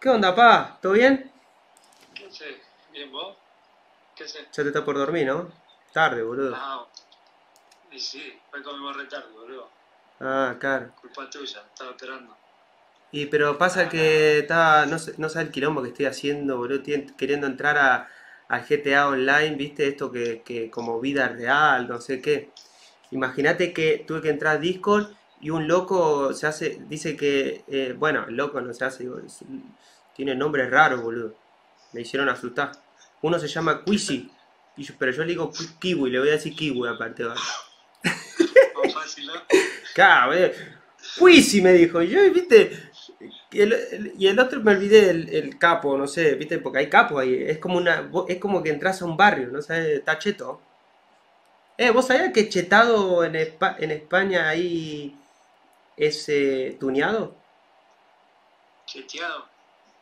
¿Qué onda, pa? ¿Todo bien? ¿Qué haces? ¿Bien vos? ¿Qué haces? Ya te está por dormir, ¿no? Tarde, boludo. Ah, y sí, fue con mi retardo, boludo. Ah, claro. Culpa tuya, estaba esperando. Y pero pasa que está, no sé, no sé el quilombo que estoy haciendo, boludo, queriendo entrar a, al GTA Online, ¿viste? Esto que, que como vida real, no sé qué. Imagínate que tuve que entrar a Discord y un loco se hace, dice que, eh, bueno, el loco no se hace, digo, es- tiene nombres raros, boludo. Me hicieron asustar. Uno se llama yo- pero yo le digo Ki- Kiwi, le voy a decir Kiwi aparte, ¿vale? Más fácil, ¿no? Claro, Quizzy me dijo, y yo, viste, y el, el- y el otro me olvidé, el, el capo, no sé, viste, porque hay capo ahí, es como una, es como que entras a un barrio, no sabes, está cheto. Eh, ¿vos sabías que chetado en, Espa- en España ahí es eh, tuneado? Cheteado,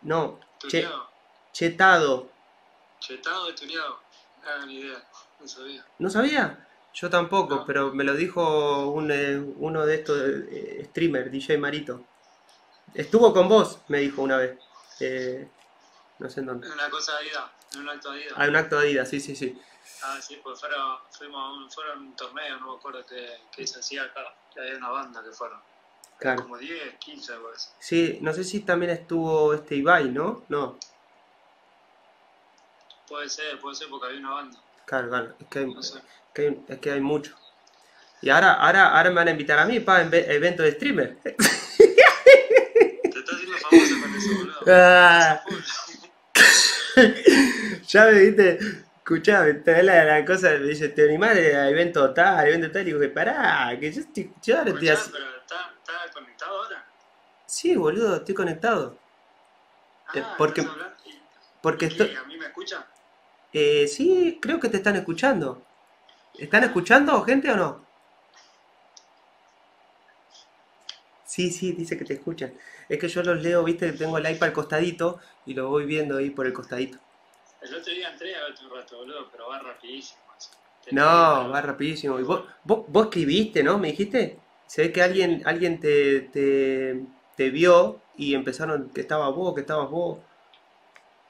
No, che- tuneado. chetado. Chetado y tuneado. No hagan idea, no sabía. ¿No sabía? Yo tampoco, No. pero me lo dijo un, eh, uno de estos eh, streamers, DJ Marito. Estuvo con vos, me dijo una vez. Eh, no sé en dónde. Es una cosa de ida, es un acto de ida. Hay un acto de Adidas, sí, sí, sí. Ah, sí, pues fueron, fuimos a un, fueron a un torneo, no me acuerdo qué, qué se hacía acá. Que había una banda que fueron. Claro. Como 10, 15 algo así. Sí, no sé si también estuvo este Ibai, ¿no? No, Puede ser, puede ser porque había una banda. claro, claro. Es que hay, No sé. que hay- es que hay mucho. Y ahora, ahora, ahora me van a invitar a mí para evento de streamer. Te estás haciendo famoso con eso, boludo. Ah. Ya me viste, escuchame, te la, la cosa, me dice, te animás a evento tal, evento tal, y digo, pará, que yo estoy, yo ahora estoy Escuchá, así. pero ¿está, está conectado ahora? Sí, boludo, estoy conectado. Eh, Ah, porque- ¿estás hablando? ¿Y- Porque estoy, ¿A mí me escuchan? eh, sí, creo que te están escuchando. ¿Están escuchando gente o no? Sí, sí, dice que te escuchan. Es que yo los leo, viste, tengo el iPad al costadito y lo voy viendo ahí por el costadito. El otro día entré a verte un rato, boludo, pero va rapidísimo. No, va rapidísimo. Y vos, vos, vos escribiste, ¿no? ¿Me dijiste? Se ve que alguien, alguien te, te, te vio y empezaron que estaba vos, que estabas vos.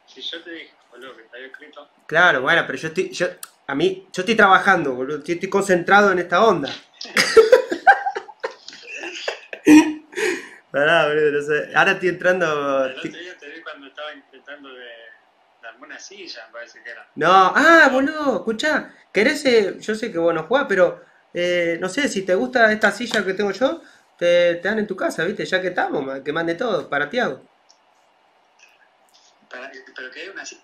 Si yo te dije, boludo, que había escrito. Claro, bueno, pero yo estoy, yo, a mí, yo estoy trabajando, boludo. Estoy, estoy concentrado en esta onda. Pará, boludo, no sé. Ahora estoy entrando. El otro día te vi cuando estaba intentando de, de armar una silla, me parece que era. No, ah, boludo, escuchá. ¿Querés? eh, yo sé que vos no jugás, pero eh, no sé, si te gusta esta silla que tengo yo, te, te dan en tu casa, ¿viste? Ya que estamos, que mande todo, para Tiago. Pero hay una silla.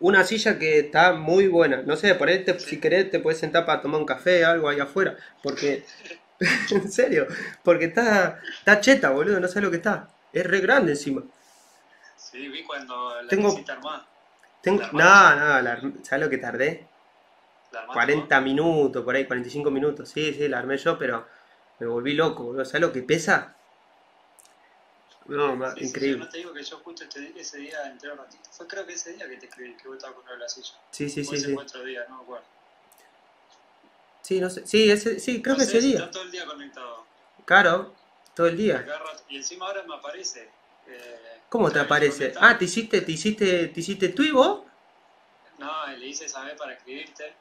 Una silla que está muy buena. No sé, por ahí te- si querés te puedes sentar para tomar un café o algo ahí afuera. Porque, en serio, porque está, está cheta, boludo, no sé lo que está. Es re grande encima. Sí, vi cuando la Tengo- armar. Tengo, La no, no, la ¿sabes lo que tardé? La armaste 40 minutos, por ahí, 45 minutos. Sí, sí, la armé yo, pero me volví loco, boludo. ¿Sabes lo que pesa? No. Sí, sí, increíble. no te digo que yo justo este, ese día entré un ratito. Fue creo que ese día que te escribí, que vos estabas con la silla. Sí, sí, o sí, ese sí. otro día, no me acuerdo. Sí, no sé. Sí, ese, sí, creo No que sé ese día. Está todo el día conectado. Claro, todo el día. Y encima ahora me aparece. eh, ¿Cómo te aparece? Ah, te hiciste, te hiciste, te hiciste tú y vos. No, le hice saber para escribirte.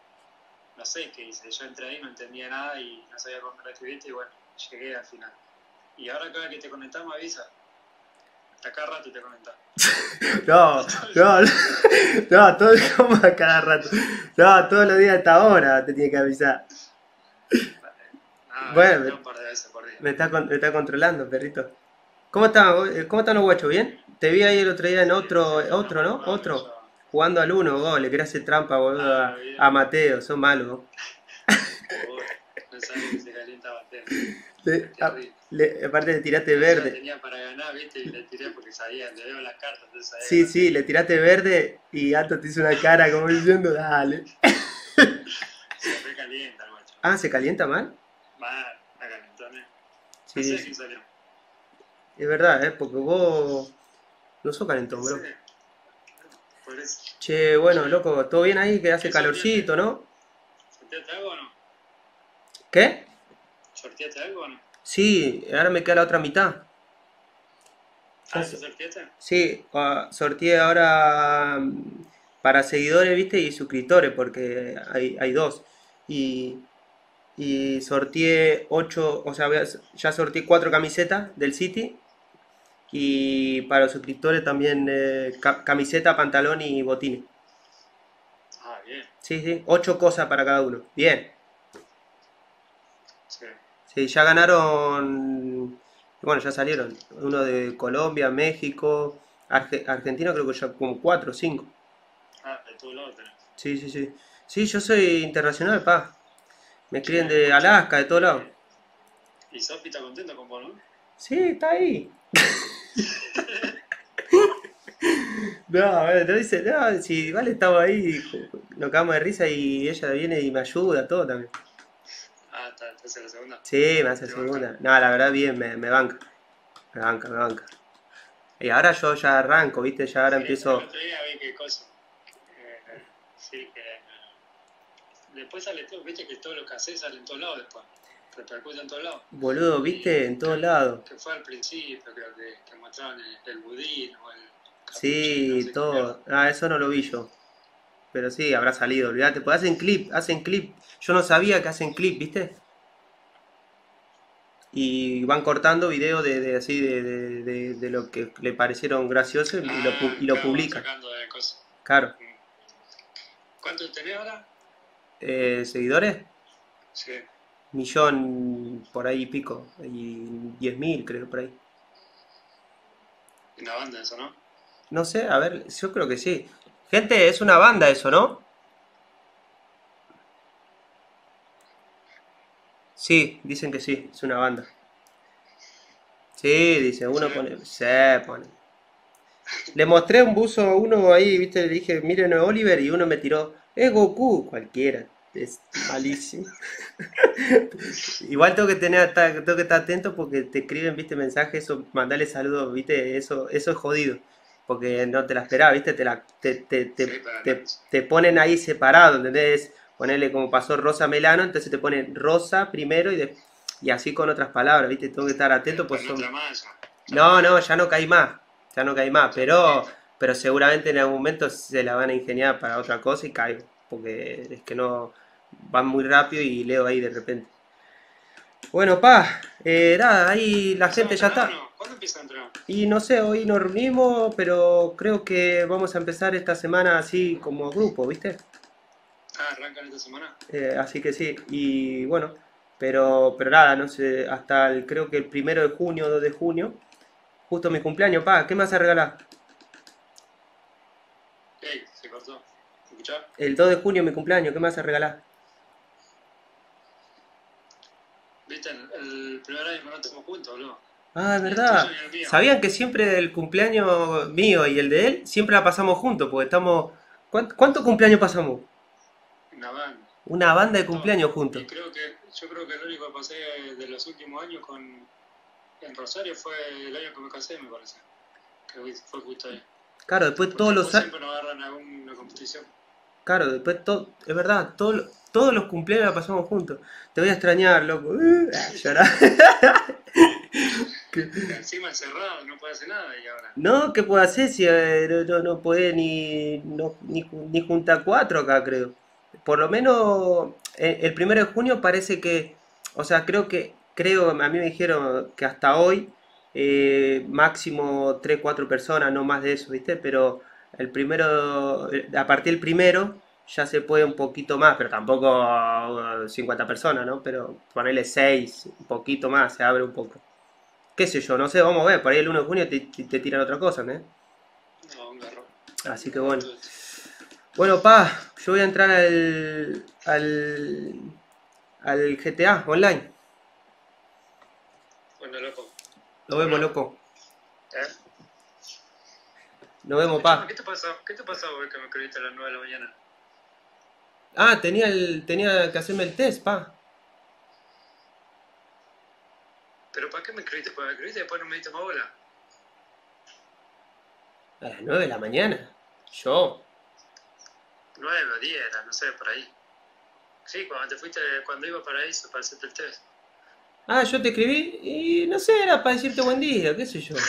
No sé qué hice. Yo entré ahí, no entendía nada y no sabía cómo era escribirte y bueno, llegué al final. Y ahora cada que te conectás me avisa. A cada rato te conectás. No, no, no, todo como a cada rato. No, todos los días a esta hora te tiene que avisar. Ah, Bueno, entré un par de veces por día. Me está, me está controlando, perrito. ¿Cómo está, eh, ¿Cómo están los guachos? ¿Bien? Te vi ahí el otro día en otro, Sí, sí, otro, ¿no? Otro. Jugando al uno, vos, le querés hacer trampa, boludo, a, Ah, bien. a Mateo, son malos. Uy, No sabía que se calienta bastante. Le- a- Terrible. le- aparte le tiraste Yo la verde. tenía para ganar, viste, y le tiré porque sabía, le veo las cartas, entonces sabía. Sí, sí, le tiraste verde y Ato te hizo una cara como diciendo, dale. Se recalienta el macho. Ah, ¿se calienta mal? Va, a calentones. Sí, No sé quién salió. es verdad, ¿eh? Porque vos no sos calentón, bro. Che, bueno, loco, ¿todo bien ahí? Que hace ¿Qué calorcito, ¿no? ¿Sorteaste algo o no? ¿Qué? ¿Sorteaste algo o no? Sí, ahora me queda la otra mitad. Ah, ¿te sorteaste? Sí, ah, sorteé ahora mm, para seguidores, viste, y suscriptores, porque hay, hay dos. Y, y sorteé ocho, o sea, ya sorteé cuatro camisetas del City. Y para los suscriptores también eh, ca- camiseta, pantalón y botines. Ah, bien. Sí, sí, ocho cosas para cada uno. Bien. Sí. Sí, ya ganaron, bueno, ya salieron. Uno de Colombia, México, Arge- Argentina creo que ya como cuatro o cinco. Ah, de todos lados tenés. Sí, sí, sí. Sí, yo soy internacional, pa. Me escriben de Alaska, de todos lados. Y Sofi está contento con vos, ¿no? Sí, está ahí. No, no dice, no, si igual estamos ahí, nos cagamos de risa y ella viene y me ayuda, todo también. Ah, está, entonces la segunda. Sí, me hace Te segunda. No, la verdad bien, me, me banca. Me banca, me banca. Y ahora yo ya arranco, viste, ya ahora Sí, empiezo. El otro día vi qué cosa. Eh, sí, que. eh, Después sale todo, viste que todo lo que haces sale en todos lados después. Repercute en todos lados. Boludo, viste, en todos lados. Que fue al principio, creo que, que mostraban el, el budismo, el. no Sí, sé todo. Ah, eso no lo vi yo. Pero sí, habrá salido, olvídate. Pues hacen clip, hacen clip. Yo no sabía que hacen clip, ¿viste? Y van cortando videos de, de así de, de, de- lo que le parecieron graciosos y lo, Ah, y lo claro, publican. Claro. ¿Cuánto tenés ahora? Eh, ¿seguidores? Sí. Millón por ahí pico. Y diez mil, creo, por ahí. Una banda eso, ¿no? No sé, a ver, yo creo que sí. Gente, es una banda eso, ¿no? Sí, dicen que sí, es una banda. Sí, dice, uno pone, se pone. Le mostré un buzo a uno ahí, viste, le dije, miren a Oliver, y uno me tiró, es Goku, cualquiera, es malísimo. Igual tengo que tener, tengo que estar atento porque te escriben, viste, mensajes, eso, mandale saludos, viste, eso, eso es jodido. Porque no te la esperaba, viste, te la, te, te, te, te- ponen ahí separado, ¿entendés? Ponerle como pasó Rosa Melano, entonces te ponen Rosa primero y, de- y así con otras palabras, viste, tengo que estar atento, pues son... No, no, ya no caí más, ya no caí más, pero, pero seguramente en algún momento se la van a ingeniar para otra cosa y caigo, porque es que no, van muy rápido y leo ahí de repente. Bueno, pa, eh, nada, ahí la gente ya está. ¿Cuándo empieza a entrenar? Y no sé, hoy nos reunimos, pero creo que vamos a empezar esta semana así como grupo, ¿viste? Ah, arrancan esta semana. Eh, así que sí, y bueno, pero, pero nada, no sé, hasta el, creo que el primero de junio, 2 de junio, justo mi cumpleaños, pa, ¿qué me vas a regalar? Ey, se cortó. ¿Escuchás? El 2 de junio mi cumpleaños, ¿qué me vas a regalar? ¿Viste? El, el primer año que no estamos juntos, boludo. Ah, es verdad. ¿Sabían que siempre el cumpleaños mío y el de él, siempre la pasamos juntos? Porque estamos... ¿Cuánto, cuánto cumpleaños pasamos? Una banda. Una banda de cumpleaños juntos. Y creo que, yo creo que el único que pasé de los últimos años con en Rosario fue el año que me casé, me parece. Que fue justo ahí. Claro, después Porque todos los años... siempre nos agarran competición. Claro, después todo, es verdad, todo- todos los cumpleaños la pasamos juntos. Te voy a extrañar, loco. Uh, ah, llorar. Encima encerrado, no puede hacer nada y ahora. No, ¿qué puedo hacer si eh, no, no, puede ni, no- ni, ni juntar cuatro acá, creo? Por lo menos eh, el primero de junio parece que, o sea, creo que, creo, a mí me dijeron que hasta hoy eh, máximo tres, cuatro personas, no más de eso, ¿viste? Pero el primero, eh, a partir del primero ya se puede un poquito más, pero tampoco uh, 50 personas, ¿no? Pero ponerle 6, un poquito más, se abre un poco. Qué sé yo, no sé, vamos a ver, por ahí el 1 de junio te, tiran otra cosa, ¿no? No, un garrón. Así que bueno. Bueno, pa, yo voy a entrar al, al, al GTA online. Bueno, loco. Nos vemos, loco. ¿Eh? Nos vemos, pa. ¿Qué te pasó? ¿Qué te pasó hoy que me escribiste a las 9 de la mañana? Ah, tenía, el, tenía que hacerme el test, pa. ¿Pero para qué me escribiste? ¿Para me escribiste después no me diste más bola? A las 9 de la mañana. Yo. 9 o 10 era, no sé, por ahí. Sí, cuando te fuiste, cuando iba para eso, para hacerte el test. Ah, yo te escribí y no sé, era para decirte buen día, qué sé yo.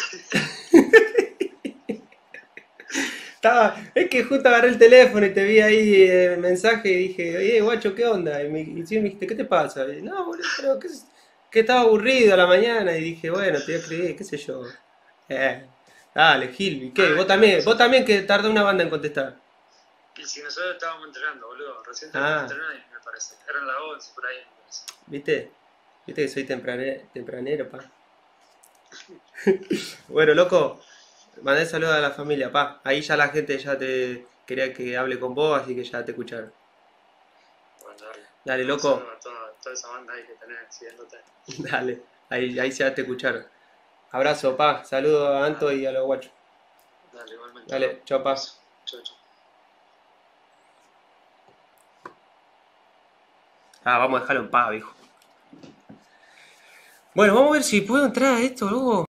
Estaba, es que justo agarré el teléfono y te vi ahí el mensaje y dije, oye, guacho, ¿qué onda? Y me, y me dijiste, ¿qué te pasa? Y, no, boludo, pero que, que estaba aburrido a la mañana y dije, bueno, te voy a escribir, qué sé yo. Eh, dale, Gil, ¿y qué? Vos también, vos también que tardó una banda en contestar. Y si nosotros estábamos entrenando, boludo, recién Ah. entrenando y me parece. Eran las 11 por ahí, me parece. ¿Viste? ¿Viste que soy temprane- tempranero, pa? bueno, loco, mandé saludos a la familia, pa. Ahí ya la gente ya te quería que hable con vos, así que ya te escucharon. Bueno, dale. Dale, loco. A toda, esa banda ahí que tenés siguiéndote. Dale, ahí, ahí ya te escucharon. Abrazo, pa. Saludos a Anto y a los guachos. Dale, igualmente. Dale, chao, pa. Chau, chau. Ah, vamos a dejarlo en paz, viejo. Bueno, vamos a ver si puedo entrar a esto, luego.